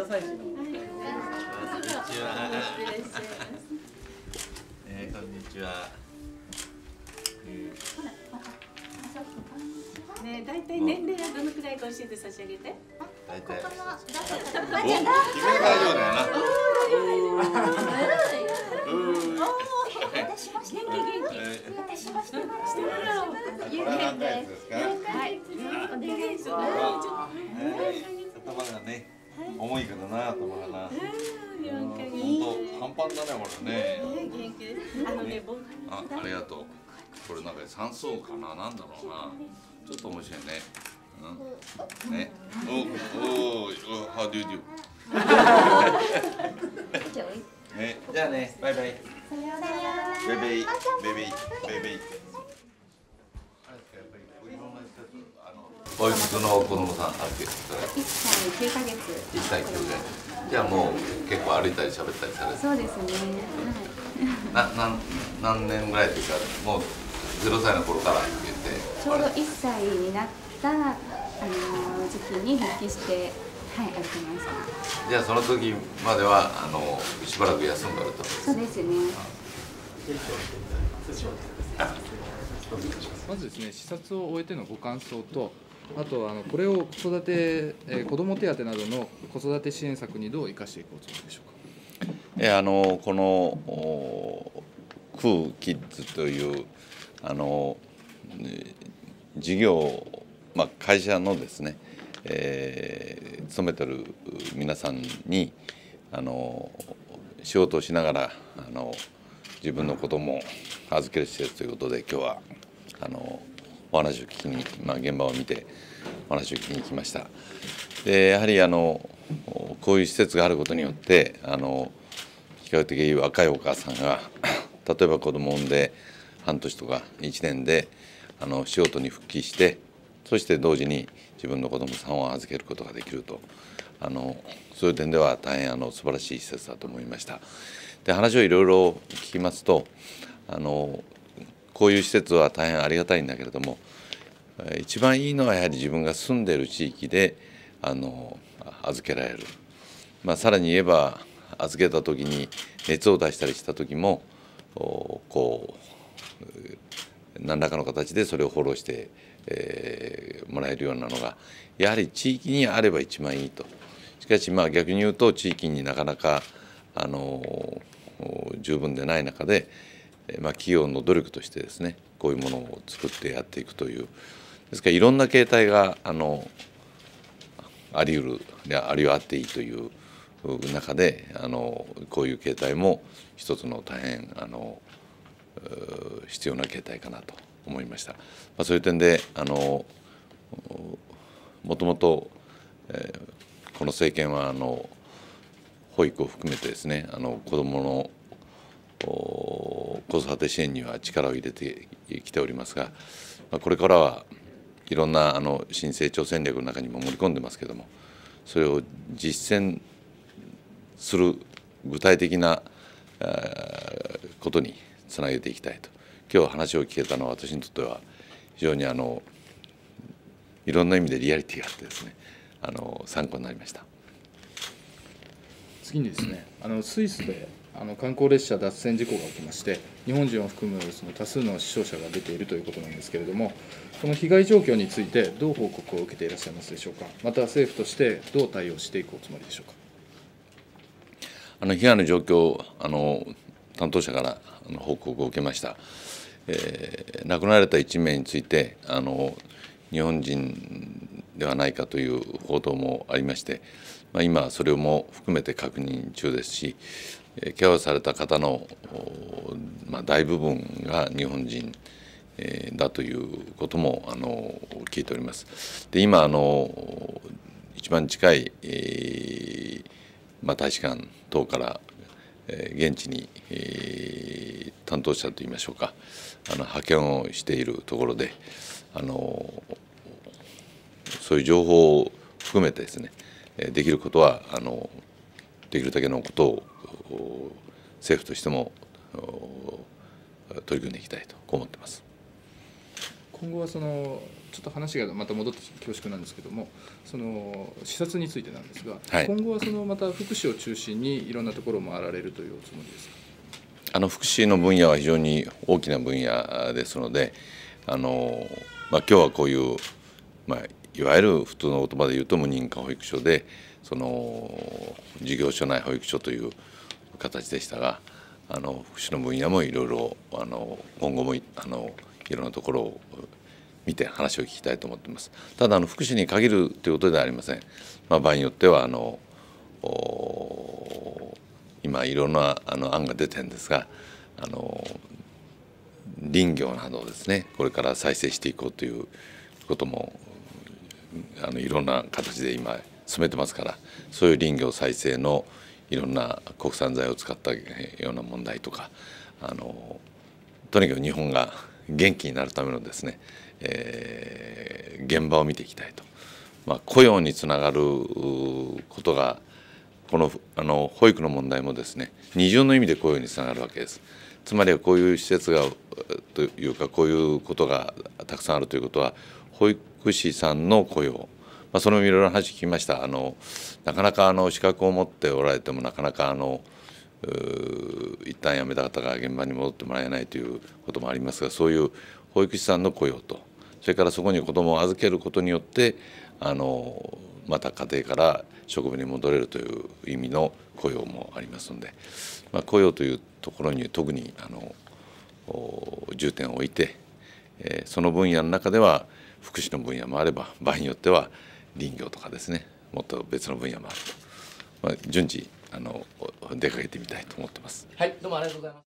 田祭司の。こんにちは。えー、こんにちは。ね、大体年齢はどのくらい。か教えて差し上げて。大体。お、お君が大丈夫だよな。私もして元気元気。え私もしてもらしてもらおう。ですか。はい。お願い。します。えー、頭がね、重いけどな、頭がな。本当、パンパンだね、これね。元気です。あのね、僕。あ、ありがとう。これなんか酸素かな、なんだろうな。ちょっと面白いね。うん。ね。お、お、お、how do you do? ね、じゃあね、バイバイ。さようならベイベイ、ベイベイ、ベイベイ。おいくつの子供さん、あけ、それ。一歳九ヶ月。一歳九ヶ月。じゃあもう結構歩いたり喋ったりされて。そうですね。な、なん、何年ぐらいですか。もうゼロ歳の頃から行って。ちょうど一歳になったあの時期に復帰して、はい、歩きました。じゃあその時まではあのしばらく休んだると。そうですね。まずですね、視察を終えてのご感想と、あとあのこれを子育て、えー、子ども手当などの子育て支援策にどう生かしていこうつもりでしょうか？えあのこのクーキッズというあの事業、まあ、会社のですね、えー勤めてる皆さんにあの仕事をしながらあの自分の子供を預ける施設ということで今日はあのお話を聞きに、まあ、現場を見てお話を聞きに来ました。でやはりあのこういう施設があることによってあの比較的若いお母さんが 例えば子供を産んで半年とか1年であの仕事に復帰してそして同時に自分の子供さんを預けることができるとあのそういう点では大変あの素晴らしい施設だと思いました。で話をいろいろ聞きますとあのこういう施設は大変ありがたいんだけれども一番いいのはやはり自分が住んでいる地域であの預けられる、まあ、さらに言えば預けた時に熱を出したりした時もこう何らかの形でそれをフォローして、えーもらえるようなのがやはり地域にあれば一番いいと。しかしまあ逆に言うと地域になかなかあの十分でない中で、まあ、企業の努力としてですねこういうものを作ってやっていくというですからいろんな形態があのあり得るあるいはあっていいという中であのこういう形態も一つの大変あの必要な形態かなと思いました。まあ、そういう点であのもともと、えーこの政権はあの保育を含めてですねあの子どもの子育て支援には力を入れてきておりますが、ま、これからはいろんなあの新成長戦略の中にも盛り込んでますけれどもそれを実践する具体的なことにつなげていきたいと今日話を聞けたのは私にとっては非常にあのいろんな意味でリアリティがあってですねあの参考になりました。次にですね、あのスイスであの観光列車脱線事故が起きまして、日本人を含むその多数の死傷者が出ているということなんですけれども、この被害状況について、どう報告を受けていらっしゃいますでしょうか、また政府としてどう対応していくおつもりでしょうか？あの被害の状況あの担当者からあの報告を受けました、えー亡くなられた1名についてあの日本人ではないかという報道もありまして、まあ、今それも含めて確認中ですしえー怪我をされた方の、まあ、大部分が日本人えだということもあの聞いております。で今あの一番近い、えーまあ、大使館等から、えー現地に、えー担当者といいましょうかあの派遣をしているところであのそういう情報を含めてですねえできることはあのできるだけのことを政府としてもお取り組んでいきたいと思ってます。今後はそのちょっと話がまた戻って恐縮なんですけどもその視察についてなんですが、はい今後はそのまた福祉を中心にいろんなところを回られるというおつもりですか？あの福祉の分野は非常に大きな分野ですのであの、まあ、今日はこういう、まあ、いわゆる普通の言葉で言うと無認可保育所でその事業所内保育所という形でしたがあの福祉の分野もいろいろあの今後もいあのいろんなところを見て話を聞きたいと思っています。ただあの福祉に限るということではありません。まあ、場合によってはあの今いろんなあの案が出てるんですがあの林業などをですねこれから再生していこうということもあのいろんな形で今進めてますからそういう林業再生のいろんな国産材を使ったような問題とかあのとにかく日本が元気になるためのですね、えー現場を見ていきたいと、まあ、雇用につながることがこのあの保育の問題もですね二重の意味で雇用につながるわけです。つまりはこういう施設がというかこういうことがたくさんあるということは保育士さんの雇用、まあ、そのいろいろな話聞きました。あのなかなかあの資格を持っておられてもなかなかあの一旦辞めた方が現場に戻ってもらえないということもありますがそういう保育士さんの雇用とそれからそこに子どもを預けることによってあのまた家庭から職場に戻れるという意味の雇用もありますので、まあ、雇用というところに特にあの重点を置いて、えーその分野の中では福祉の分野もあれば場合によっては林業とかですねもっと別の分野もあると、まあ、順次あの出かけてみたいと思ってます。はい、どうもありがとうございます。